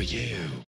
for you.